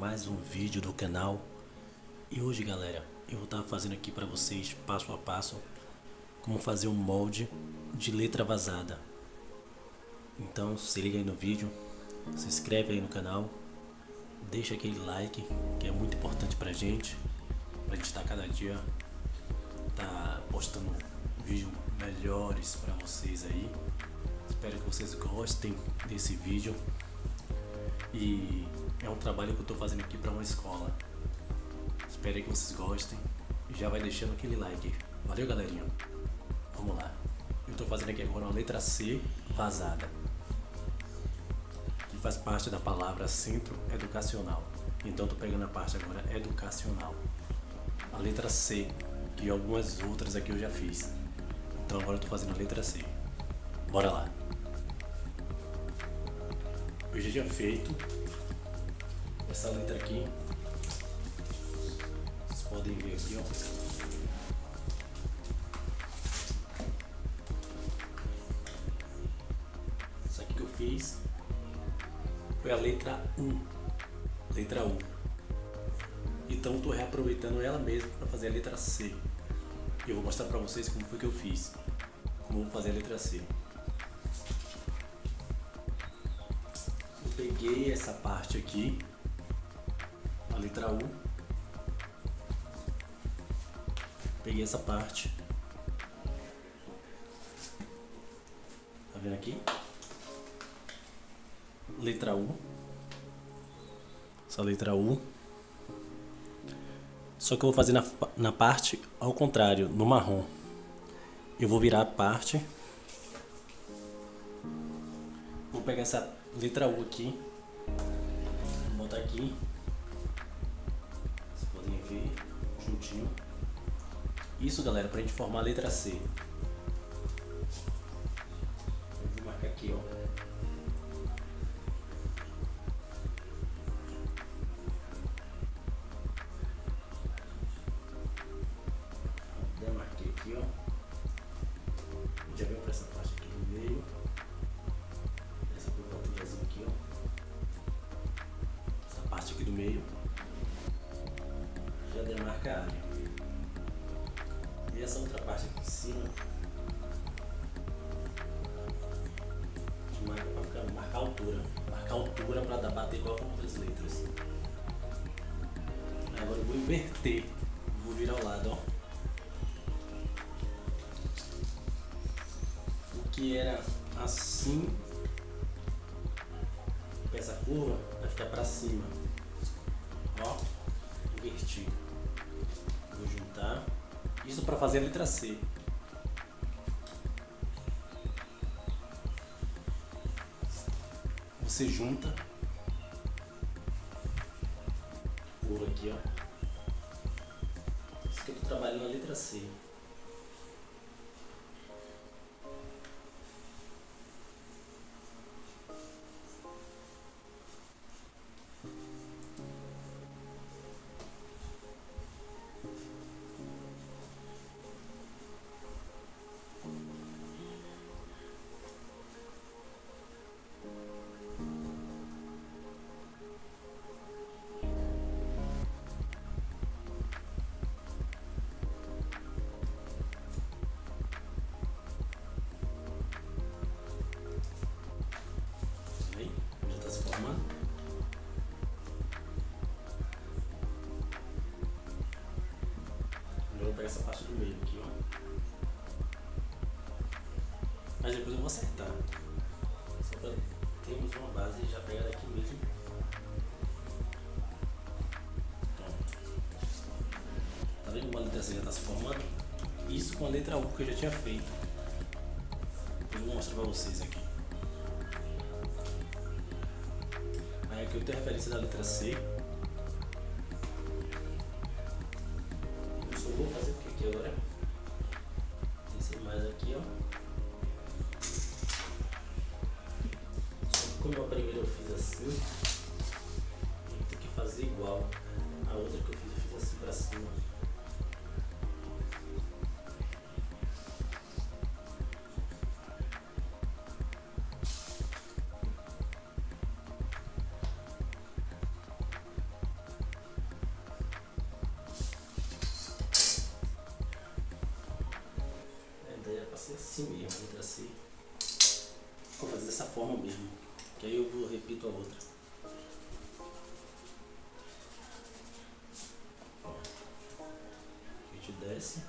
mais um vídeo do canal. E hoje galera, eu vou estar fazendo aqui para vocês, passo a passo Como fazer um molde de letra vazada. Então se liga aí no vídeo, se inscreve aí no canal Deixa aquele like, que é muito importante pra gente Pra gente estar cada dia tá postando vídeos melhores para vocês aí. Espero que vocês gostem desse vídeo. E é um trabalho que eu estou fazendo aqui para uma escola. Espero que vocês gostem. Já vai deixando aquele like. Valeu, galerinha. Vamos lá. Eu estou fazendo aqui agora uma letra C vazada. Que faz parte da palavra centro educacional. Então estou pegando a parte agora educacional. A letra C e algumas outras aqui eu já fiz. Então agora estou fazendo a letra C. Bora lá. Eu já tinha feito essa letra aqui. Vocês podem ver aqui, ó. Isso aqui que eu fiz foi a letra U. Letra U. Então estou reaproveitando ela mesma para fazer a letra C. E eu vou mostrar para vocês como foi que eu fiz. Como vou fazer a letra C. peguei essa parte aqui, letra U, peguei essa parte, tá vendo aqui? Letra U, essa letra U, só que eu vou fazer na, na parte ao contrário, no marrom. Eu vou virar a parte, vou pegar essa letra U aqui. Vou botar aqui. Juntinho. Isso, galera, pra gente formar a letra C. Vou marcar aqui, ó. E essa outra parte aqui em cima, marca para marcar a altura. Marcar a altura para bater igual com outras letras. Agora eu vou inverter, vou virar ao lado, ó. O que era assim, essa curva vai ficar para cima ó, invertir. Vou juntar. Isso para fazer a letra C. Você junta por aqui, ó. Isso que eu tô trabalhando a letra C. aqui, ó. Mas depois eu vou acertar. Só pra termos uma base já pegar daqui mesmo. Pronto. Tá vendo como a letra C já está se formando? Isso com a letra U que eu já tinha feito. Eu vou mostrar pra vocês aqui. Aí aqui eu tenho a referência da letra C. Vou fazer dessa forma mesmo, que aí eu vou repito a outra. A desce.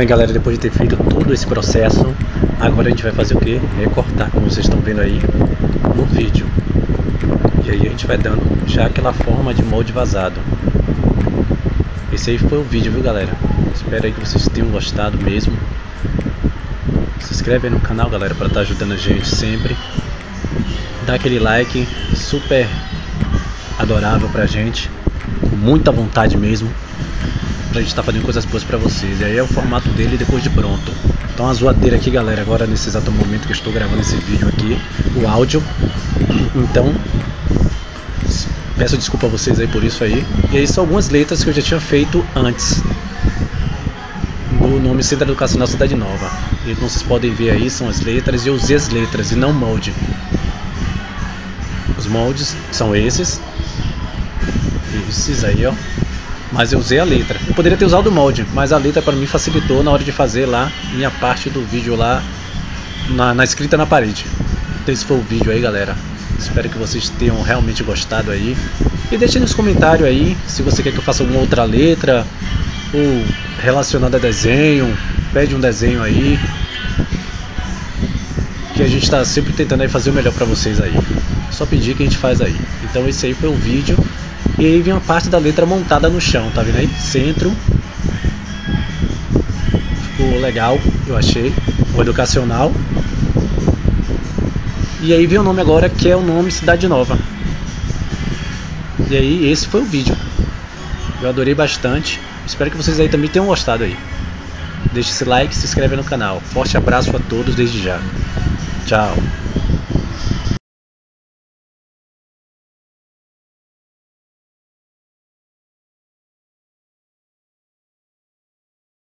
Aí galera, depois de ter feito todo esse processo, agora a gente vai fazer o que? Recortar, como vocês estão vendo aí no vídeo. E aí a gente vai dando já aquela forma de molde vazado. Esse aí foi o vídeo, viu galera? Espero aí que vocês tenham gostado mesmo. Se inscreve aí no canal, galera, para estar tá ajudando a gente sempre. Dá aquele like, super adorável pra gente, com muita vontade mesmo pra gente estar tá fazendo coisas boas pra vocês. E aí é o formato dele depois de pronto. Então a zoadeira aqui, galera, agora nesse exato momento que eu estou gravando esse vídeo aqui, o áudio. Então, peço desculpa a vocês aí por isso aí. E aí são algumas letras que eu já tinha feito antes do nome Centro Educacional Cidade Nova. E como vocês podem ver aí, são as letras, e eu usei as letras e não molde. Os moldes são esses. Esses aí, ó mas eu usei a letra. Eu poderia ter usado o molde, mas a letra para mim facilitou na hora de fazer lá minha parte do vídeo lá na, na escrita na parede. Então esse foi o vídeo aí, galera. Espero que vocês tenham realmente gostado aí. E deixe nos comentários aí se você quer que eu faça alguma outra letra ou relacionada a desenho. Pede um desenho aí. Que a gente está sempre tentando aí fazer o melhor para vocês aí. só pedir que a gente faz aí. Então esse aí foi o vídeo. E aí vem uma parte da letra montada no chão, tá vendo aí? Centro. Ficou legal, eu achei. O educacional. E aí vem o nome agora que é o nome Cidade Nova. E aí esse foi o vídeo. Eu adorei bastante. Espero que vocês aí também tenham gostado aí. Deixe esse like, se inscreve no canal. Forte abraço a todos desde já. Tchau.